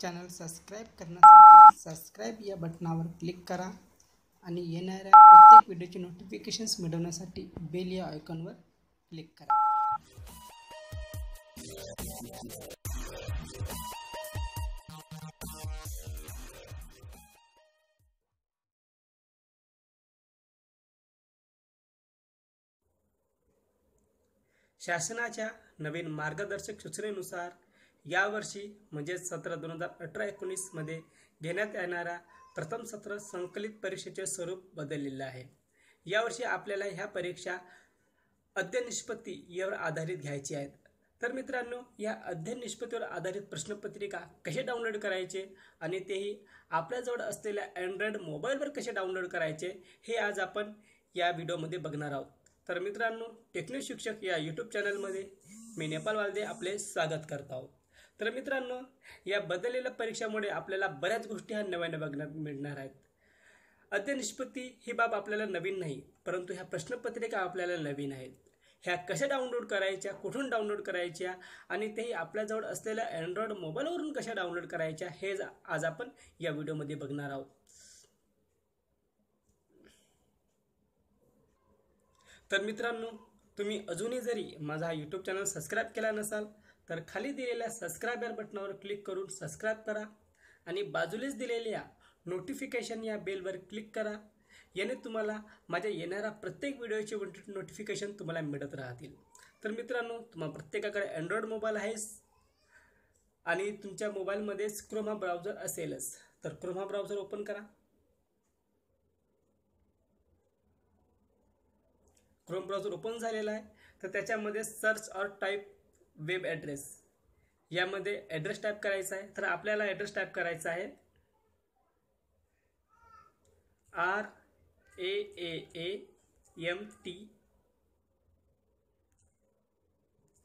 Channel subscribe करण्यासाठी subscribe या बटनावर क्लिक करा आणि येणाऱ्या प्रत्येक व्हिडिओचे नोटिफिकेशन्स मिळवण्यासाठी बेल या आयकॉनवर क्लिक करा. शासनाच्या नवीन मार्गदर्शक सूचनेनुसार यावर्षी म्हणजेच सत्र दोन हजार अठरा एकोणीसमध्ये घेण्यात येणाऱ्या प्रथम सत्र संकलित परीक्षेचे स्वरूप बदललेलं आहे. यावर्षी आपल्याला ह्या परीक्षा अध्ययनिष्पत्ती यावर आधारित घ्यायची आहेत. तर मित्रांनो या अध्ययन निष्पत्तीवर आधारित प्रश्नपत्रिका कसे डाउनलोड करायचे आणि तेही आपल्याजवळ असलेल्या अँड्रॉइड मोबाईलवर कसे डाउनलोड करायचे हे आज आपण या व्हिडिओमध्ये बघणार आहोत. तर मित्रांनो टेक्निक शिक्षक या यूट्यूब चॅनलमध्ये मी नेपाल वालदे आपले स्वागत करत आहोत. तर मित्रांनो या बदललेल्या परीक्षामुळे आपल्याला बऱ्याच गोष्टी ह्या नव्याने बघण्यात मिळणार आहेत. अध्ययन निष्पत्ती ही बाब आपल्याला नवीन नाही परंतु ह्या प्रश्नपत्रिका आपल्याला नवीन आहेत. ह्या कशा डाउनलोड करायच्या कुठून डाउनलोड करायच्या आणि तेही आपल्याजवळ असलेल्या अँड्रॉइड मोबाईलवरून कशा डाउनलोड करायच्या हे आज आपण या व्हिडिओमध्ये बघणार आहोत. तर मित्रांनो तुम्ही अजूनही जरी माझा हा यूट्यूब चॅनल सबस्क्राईब केला नसाल तर खाली दिलेल्या सबस्क्राईब या बटनावर क्लिक करून सबस्क्राईब करा आणि बाजूलाच दिलेल्या नोटिफिकेशन या बेलवर क्लिक करा. याने तुम्हाला माझ्या येणाऱ्या प्रत्येक व्हिडिओचे नोटिफिकेशन तुम्हाला मिळत राहतील. तर मित्रांनो तुम्हा प्रत्येकाकडे अँड्रॉइड मोबाईल आहेच आणि तुमच्या मोबाईलमध्येच क्रोमा ब्राउझर असेलच. तर क्रोमा ब्राउझर ओपन करा. क्रोम ब्राउझर ओपन झालेला आहे. तर त्याच्यामध्ये search or type web address. यामध्ये ॲड्रेस टाईप करायचा आहे. तर आपल्याला ॲड्रेस टाईप करायचा आहे. R A A A M T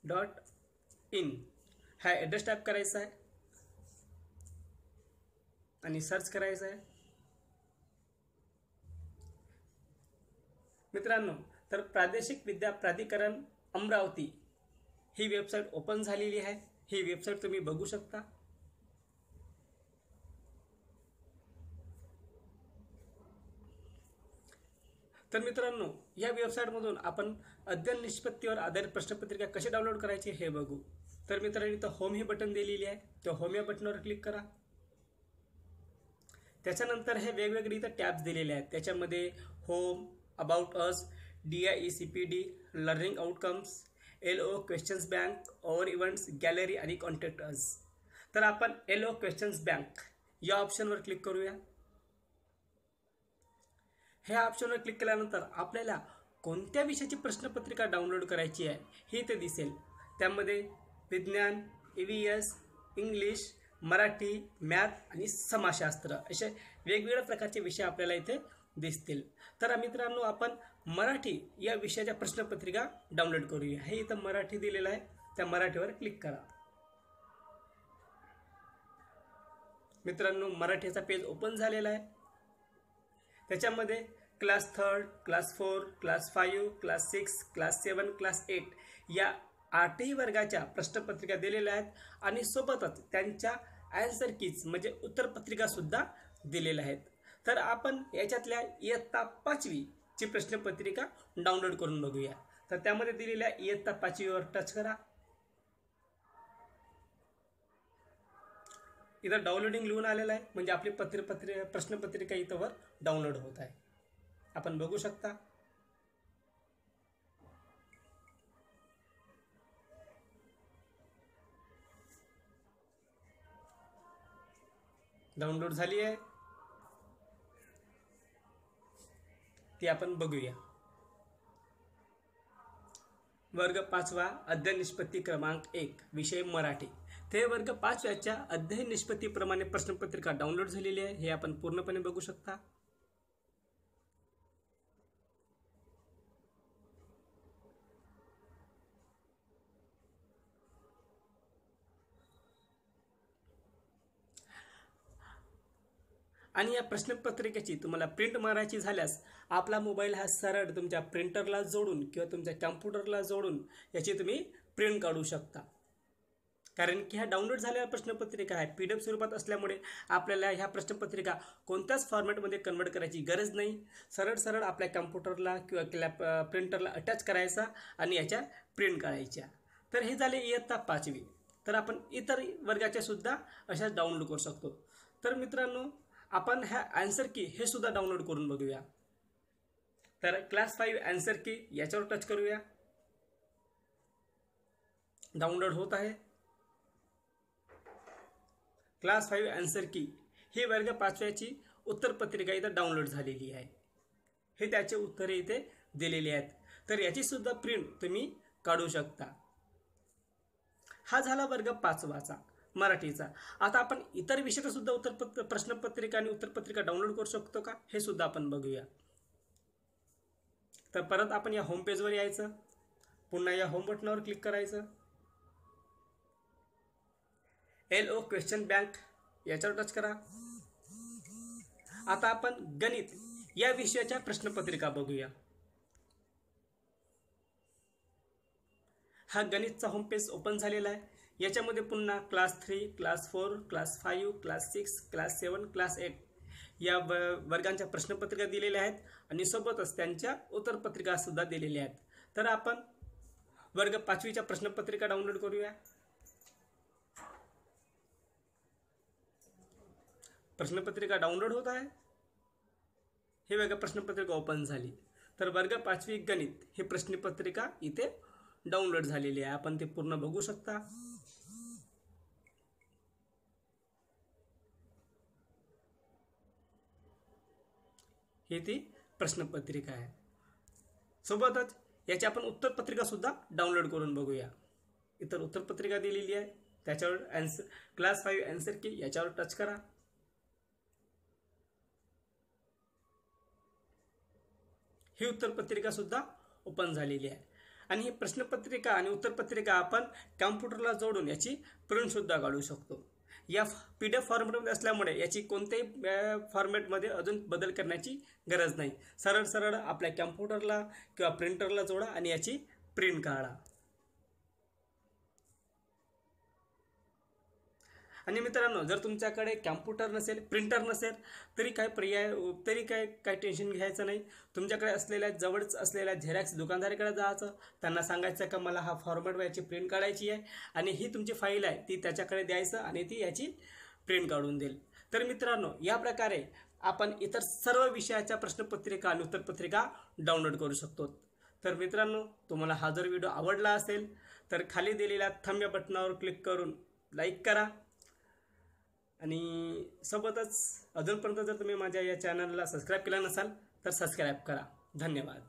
dot in. हा ॲड्रेस टाईप करायचा आहे. आणि सर्च करायचं आहे. मित्रांनो तर प्रादेशिक विद्या प्राधिकरण अमरावती. ही वेबसाईट ओपन झालेली आहे. ही वेबसाईट तुम्ही बघू शकता. तर मित्रांनो या वेबसाईटमधून आपण अध्ययन निष्पत्तीवर आधारित प्रश्नपत्रिका कशी डाउनलोड करायची हे बघू. तर मित्रांनो इथं होम हे बटन दिलेली आहे. त्या होम या बटनावर क्लिक करा. त्याच्यानंतर हे वेगवेगळे इथं टॅब्स दिलेले आहेत. त्याच्यामध्ये home about us D I E C P D learning outcomes L O questions bank over events gallery आणि कॉन्टॅक्ट अस तर आपण एल ओ क्वेश्चन्स बँक या ऑप्शनवर क्लिक करूया. ह्या ऑप्शनवर क्लिक केल्यानंतर आपल्याला कोणत्या विषयाची प्रश्नपत्रिका डाउनलोड करायची आहे हे ते दिसेल. त्यामध्ये विज्ञान E V S English Marathi math आणि समाजशास्त्र असे वेगवेगळ्या प्रकारचे विषय आपल्याला इथे दिसतील. तर मित्रांनो आपण मराठी या विषयाच्या प्रश्नपत्रिका डाउनलोड करूया. हे इथं मराठी दिलेलं आहे. त्या मराठीवर क्लिक करा. मित्रांनो मराठीचा पेज ओपन झालेला आहे. त्याच्यामध्ये class third class four class five class six class seven class eight या आठही वर्गाच्या प्रश्नपत्रिका दिलेल्या आहेत आणि सोबतच त्यांच्या ॲन्सर कीज म्हणजे उत्तरपत्रिकासुद्धा दिलेल्या आहेत. तर आपण याच्यातल्या इयत्ता पाचवीची प्रश्नपत्रिका डाउनलोड करून बघूया. तर त्यामध्ये दिलेल्या इयत्ता पाचवीवर टच करा. इथं डाउनलोडिंग लिहून आलेलं आहे. म्हणजे आपली पत्रपत्रि प्रश्नपत्रिका इथं वर डाउनलोड होत आहे. आपण बघू शकता. डाउनलोड झाली आहे. ती आपण बघूया. वर्ग पाचवा अध्ययन निष्पत्ती क्रमांक एक विषय मराठी. ते वर्ग पाचव्याच्या अध्ययन निष्पत्तीप्रमाणे प्रश्नपत्रिका डाउनलोड झालेली आहे. हे आपण पूर्णपणे बघू शकता. आणि या प्रश्नपत्रिकेची तुम्हाला प्रिंट मारायची झाल्यास आपला मोबाईल हा सरळ तुमच्या प्रिंटरला जोडून किंवा तुमच्या कॅम्प्युटरला जोडून याची तुम्ही प्रिंट काढू शकता. कारण की ह्या डाउनलोड झालेल्या प्रश्नपत्रिका आहे पी डी एफ स्वरूपात असल्यामुळे आपल्याला ह्या प्रश्नपत्रिका कोणत्याच फॉर्मॅटमध्ये कन्वर्ट करायची गरज नाही. सरळ सरळ आपल्या कम्प्युटरला किंवा लॅप प्रिंटरला अटॅच करायचा आणि याच्या प्रिंट काढायच्या. तर हे झाले इयत्ता पाचवी. तर आपण इतर वर्गाच्या सुद्धा अशाच डाउनलोड करू शकतो. तर मित्रांनो आपण ह्या ॲन्सर की हे सुद्धा डाउनलोड करून बघूया. तर क्लास फाईव्ह ॲन्सर की याच्यावर टच करूया. डाउनलोड होत आहे. क्लास फाईव्ह ॲन्सर की ही वर्ग पाचव्याची उत्तरपत्रिका इथं डाउनलोड झालेली आहे. हे त्याचे उत्तरे इथे दिलेली आहेत. तर याची सुद्धा प्रिंट तुम्ही काढू शकता. हा झाला वर्ग पाचवाचा. मराठीचा. आता आपण इतर विषयाचा सुद्धा उत्तर प्रश्नपत्रिका आणि उत्तरपत्रिका डाउनलोड करू शकतो का? हे सुद्धा आपण बघूया. तर परत आपण या होम पेजवर यायचं. पुन्हा या होम बटनावर क्लिक करायचं. एल ओ क्वेश्चन बँक याच्यावर टच करा. आता आपण गणित या विषयाच्या प्रश्नपत्रिका बघूया. हा गणितचा होम पेज ओपन झालेला आहे. याच्यामध्ये पुन्हा class three class four class five class six class seven class eight या व वर्गांच्या प्रश्नपत्रिका दिलेल्या आहेत आणि सोबतच त्यांच्या उत्तरपत्रिकासुद्धा दिलेल्या आहेत. तर आपण वर्ग पाचवीच्या प्रश्नपत्रिका डाउनलोड करूया. प्रश्नपत्रिका डाउनलोड होत आहे. हे बघा प्रश्नपत्रिका ओपन झाली. तर वर्ग पाचवी गणित ही प्रश्नपत्रिका इथे डाउनलोड झालेली आहे. आपण ते पूर्ण बघू शकता. ही ती प्रश्नपत्रिका आहे. सोबतच याची आपण उत्तरपत्रिकासुद्धा डाउनलोड करून बघूया. इतर उत्तरपत्रिका दिलेली आहे. त्याच्यावर answer class five answer key याच्यावर टच करा. ही उत्तरपत्रिका सुद्धा ओपन झालेली आहे. आणि ही प्रश्नपत्रिका आणि उत्तरपत्रिका आपण कॉम्प्युटरला जोडून याची प्रिंटसुद्धा काढू शकतो. या पी डी एफ फॉर्मॅटमध्ये असल्यामुळे याची कोणत्याही फॉर्मॅटमध्ये अजून बदल करण्याची गरज नाही. सरळ सरळ आपल्या कॅम्प्युटरला किंवा प्रिंटरला जोडा आणि याची प्रिंट काढा. आणि मित्रांनो जर तुमच्याकडे कॅम्प्युटर नसेल प्रिंटर नसेल तरी काय पर्याय तरी काय काय टेन्शन घ्यायचं नाही. तुमच्याकडे असलेल्या जवळच असलेल्या झेरॉक्स दुकानदाराकडे जायचं त्यांना सांगायचं का मला हा फॉर्मॅट याची प्रिंट काढायची आहे आणि ही तुमची फाईल आहे ती त्याच्याकडे द्यायचं आणि ती याची प्रिंट काढून देईल. तर मित्रांनो या प्रकारे आपण इतर सर्व विषयाच्या प्रश्नपत्रिका आणि उत्तरपत्रिका डाउनलोड करू शकतो. तर मित्रांनो तुम्हाला हा जर व्हिडिओ आवडला असेल तर खाली दिलेल्या थंब या बटनावर क्लिक करून लाईक करा. आणि सोबतच अजूनपर्यंत जर तुम्ही माझ्या या चॅनलला सबस्क्राईब केला नसाल तर सबस्क्राईब करा. धन्यवाद.